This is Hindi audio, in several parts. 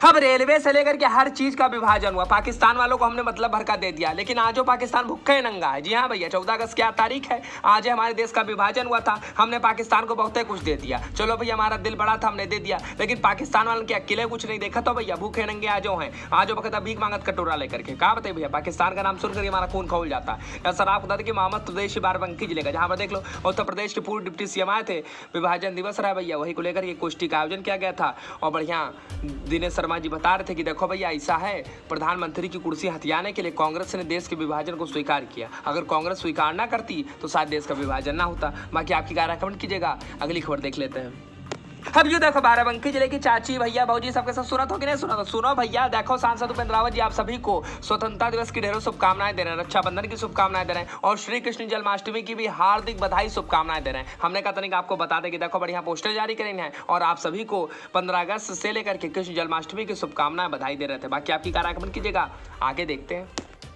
अब रेलवे से लेकर के हर चीज़ का विभाजन हुआ। पाकिस्तान वालों को हमने मतलब भर का दे दिया। लेकिन आज जो पाकिस्तान भुक्खे नंगा है। जी हाँ भैया, चौदह अगस्त क्या तारीख है। आज हमारे देश का विभाजन हुआ था। हमने पाकिस्तान को बहुत कुछ दे दिया। चलो भैया, हमारा दिल बड़ा था, हमने दे दिया। लेकिन पाकिस्तान वालों के अकेले कुछ नहीं देखा तो भैया। भूखे नंगे आज हैं। आज बकता भीख मांगत कटोरा लेकर के। कहा बताइए भैया, पाकिस्तान का नाम सुनकर हमारा खून खोल जाता है। या सर, आप बता दें कि मोहम्मद प्रदेश बारबंकी ज़िले का। जहाँ पर देख लो, उत्तर प्रदेश के पूर्व डिप्टी सीएम आए थे। विभाजन दिवस रहा भैया। वही को लेकर ये गोष्ठी का आयोजन किया गया था। और बढ़िया दिनेश शर्मा जी बता रहे थे कि देखो भैया, ऐसा है, प्रधानमंत्री की कुर्सी हथियाने के लिए कांग्रेस ने देश के विभाजन को स्वीकार किया। अगर कांग्रेस स्वीकार ना करती तो शायद देश का विभाजन ना होता। बाकी आपकी कारण कमेंट कीजिएगा? अगली खबर देख लेते हैं। अब यू देखो बाराबंकी ज़िले की चाची, भैया भाजी सबके साथ सुना तो कि नहीं सुना तो सुनो, भैया, देखो सांसद उपेंद्र रावत जी, आप सभी को स्वतंत्रता दिवस की ढेरों शुभकामनाएँ दे रहे हैं, रक्षाबंधन की शुभकामनाएँ दे रहे हैं और श्री कृष्ण जन्माष्टमी की भी हार्दिक बधाई शुभकामनाएँ दे रहे हैं। हमने कहा तनिक आपको बता दें कि देखो बढ़िया पोस्टर जारी करेंगे और आप सभी को पंद्रह अगस्त से लेकर के कृष्ण जन्माष्टमी की शुभकामनाएँ बधाई दे रहे थे। बाकी आपकी कार्य कमेंट कीजिएगा, आगे देखते हैं।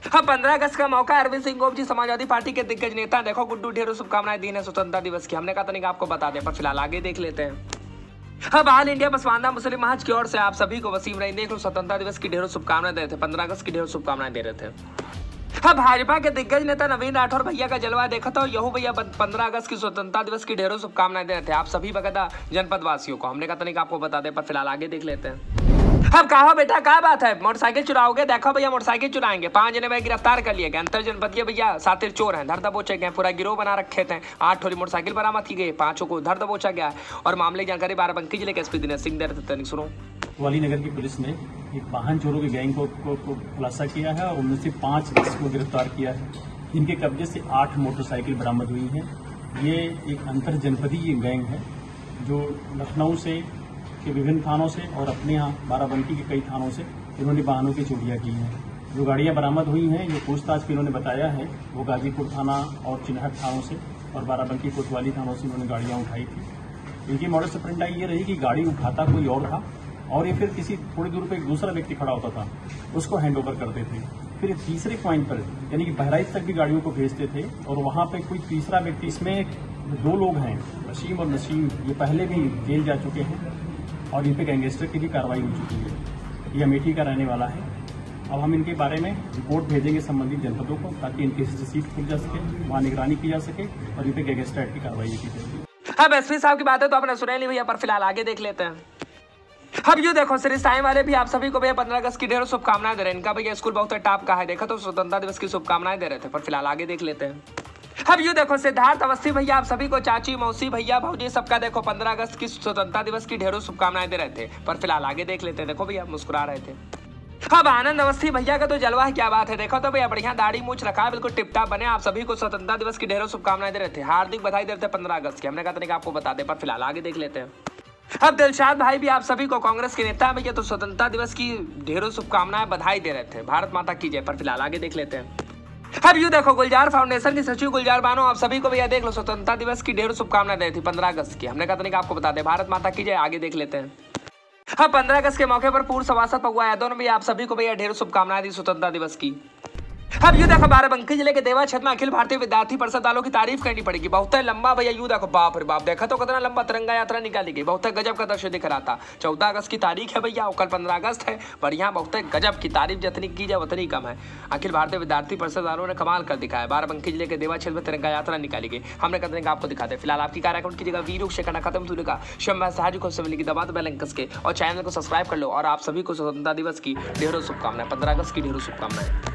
हाँ पंद्रह अगस्त का मौका, अरविंद सिंह गोप जी, समाजवादी पार्टी के दिग्गज नेता, देखो गुड्डू ढेरों शुभकामनाएँ दी है स्वतंत्रता दिवस की। हमने कहा तनिक आपको बता दें, पर फ़िलहाल आगे देख लेते हैं। अब ऑल इंडिया पसमानदा मुस्लिम महाज की ओर से आप सभी को वसीम रही देख लो स्वतंत्रता दिवस की ढेरों शुभकामनाएँ दे रहे थे। पंद्रह अगस्त की ढेरों शुभकामनाएँ दे रहे थे। अब भाजपा के दिग्गज नेता नवीन राठौर भैया का जलवा देखा था यहू भैया पंद्रह अगस्त की स्वतंत्रता दिवस की ढेरों शुभकामनाएँ दे रहे थे। आप सभी बगदा जनपद वासियों को। हमने कहा था नहीं आपको बता दें, पर फ़िलहाल आगे देख लेते हैं। अब कहा बेटा क्या बात है? मोटरसाइकिल चुराओगे? देखो भैया मोटरसाइकिल चुराएँगे। पाँच जने भाई गिरफ़्तार कर लिए गए। अंतर जनपदीय भैया सातिर चोर हैं। धर दबोचे गए पूरा गिरोह बना रखे थे। आठ ठोली मोटरसाइकिल बरामद की गई। पाँचों को धर दबोचा गया। और मामले की जानकारी बाराबंकी ज़िले के एसपी दिनेश सिंह दे रहे थे सुनो। वाली नगर की पुलिस ने एक वाहन चोरों के गैंग को, खुलासा किया है और उनमें से पाँच को गिरफ़्तार किया है। इनके कब्जे से आठ मोटरसाइकिल बरामद हुई है। ये एक अंतर जनपदीय गैंग है जो लखनऊ से के विभिन्न थानों से और अपने यहाँ बाराबंकी के कई थानों से इन्होंने वाहनों की चोरियाँ की हैं। जो गाड़ियाँ बरामद हुई हैं जो पूछताछ की इन्होंने बताया है, वो गाजीपुर थाना और चिन्हट थानों से और बाराबंकी कोतवाली थानों से इन्होंने गाड़ियाँ उठाई थी। इनकी मॉडल सप्रेंटाई ये रही कि गाड़ी उठाता कोई और था और ये फिर किसी थोड़ी दूर पर एक दूसरा व्यक्ति खड़ा होता था, उसको हैंड ओवर करते थे। फिर तीसरे पॉइंट पर, यानी कि बहराइच तक भी गाड़ियों को भेजते थे और वहाँ पे कोई तीसरा व्यक्ति, इसमें दो लोग हैं वसीम और नसीम ये पहले भी जेल जा चुके हैं। और इन पे गैंगस्टर की भी कार्रवाई हो चुकी है। ये अमेठी का रहने वाला है। अब हम इनके बारे में रिपोर्ट भेजेंगे संबंधित जनपदों को, ताकि इनकी सीट खुल जा सके, वहाँ निगरानी की जा सके और इन पे गैंगस्टर एक्ट की कार्रवाई की जाए अब एसपी साहब की बात है तो आपने सुना नहीं भैया पर फ़िलहाल आगे देख लेते हैं। अब यू देखो श्री साई वाले भी आप सभी को भैया पंद्रह अगस्त की ढेरों शुभकामनाएँ दे रहे हैं। इनका भैया स्कूल बहुत टॉप का है। देखा तो स्वतंत्रता दिवस की शुभकामनाएँ दे रहे थे, पर फ़िलहाल आगे देख लेते हैं। अब यू देखो, सिद्धार्थ अवस्थी भैया, आप सभी को चाची, मौसी भैया भाजी सबका देखो, पंद्रह अगस्त की स्वतंत्रता दिवस की ढेरों शुभकामनाएँ दे रहे थे, पर फ़िलहाल आगे देख लेते देखो भैया, मुस्कुरा रहे थे। अब आनंद अवस्थी भैया का तो जलवा है क्या बात है, देखो तो भैया, बढ़िया दाढ़ी मूछ रखा है, बिल्कुल टिपटाप बने, आप सभी को स्वतंत्रता दिवस की ढेरों शुभकामनाएँ दे रहे थे। हार्दिक बधाई देते पंद्रह अगस्त की, हमने कहा था आपको बता दे, पर फ़िलहाल आगे देख लेते हैं। अब दिलशाद भाई भी, आप सभी को कांग्रेस के नेता भैया तो स्वतंत्रता दिवस की ढेरों शुभकामनाएँ बधाई दे रहे थे। भारत माता की जय, पर फ़िलहाल आगे देख लेते हैं। अब यू देखो, गुलजार फाउंडेशन के सचिव गुलजार बानो, आप सभी को भैया देख लो, स्वतंत्रता दिवस की ढेर शुभकामना दी थी, पंद्रह अगस्त की। हमने कहा था आपको बता दे, भारत माता की जय, आगे देख लेते हैं। हाँ पंद्रह अगस्त के मौके पर पूर्व सभासद पगुआ यादव ने भी आप सभी को भैया ढेर शुभकामनाएँ दी स्वतंत्रता दिवस की। अब यू देखो बाराबंकी ज़िले के देवा क्षेत्र में अखिल भारतीय विद्यार्थी परिषद वालों की तारीफ़ करनी पड़ेगी। बहुत लंबा भैया यू देखो, बाप रे बाप, देखा तो कितना लंबा तिरंगा यात्रा निकाली गई। बहुत गजब का दृश्य दिख रहा था। चौदह अगस्त की तारीख है भैया कल पंद्रह अगस्त है बढ़िया बहुत गजब की तारीफ़ जितनी की जाए उतनी कम है। अखिल भारतीय विद्यार्थी परिषद वालों ने कमाल कर दिखाया। बाराबंकी ज़िले के देवा क्षेत्र में तिरंगा यात्रा निकाली गई। हमने कहते आपको दिखाते फ़िलहाल आपकी कार्यक्रम की जगह वीडियो से करना खत्म होने का शम्भा साहज को मिली की दबा बेल के। और चैनल को सब्सक्राइब कर लो, और आप सभी को स्वतंत्रता दिवस की ढेरों शुभकामनाएँ। पंद्रह अगस्त की ढेरों शुभकामनाएँ।